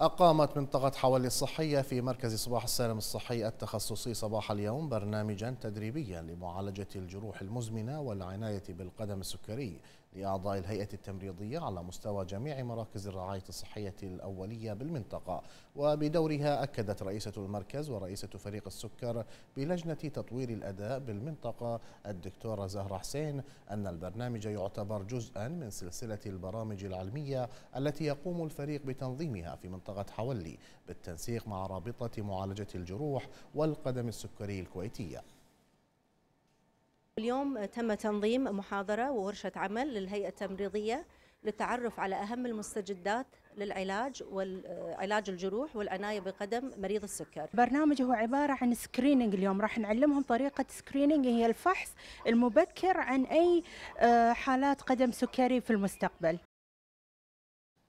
أقامت منطقة حولي الصحية في مركز صباح السالم الصحي التخصصي صباح اليوم برنامجا تدريبيا لمعالجة الجروح المزمنة والعناية بالقدم السكري لأعضاء الهيئة التمريضية على مستوى جميع مراكز الرعاية الصحية الأولية بالمنطقة. وبدورها أكدت رئيسة المركز ورئيسة فريق السكر بلجنة تطوير الأداء بالمنطقة الدكتورة زهرة حسين أن البرنامج يعتبر جزءا من سلسلة البرامج العلمية التي يقوم الفريق بتنظيمها في منطقة حولي بالتنسيق مع رابطة معالجة الجروح والقدم السكري الكويتية. اليوم تم تنظيم محاضرة وورشة عمل للهيئة التمريضية للتعرف على أهم المستجدات للعلاج والعلاج الجروح والعناية بقدم مريض السكر. برنامج هو عبارة عن screening اليوم. راح نعلمهم طريقة screening هي الفحص المبكر عن أي آه، حالات قدم سكري في المستقبل.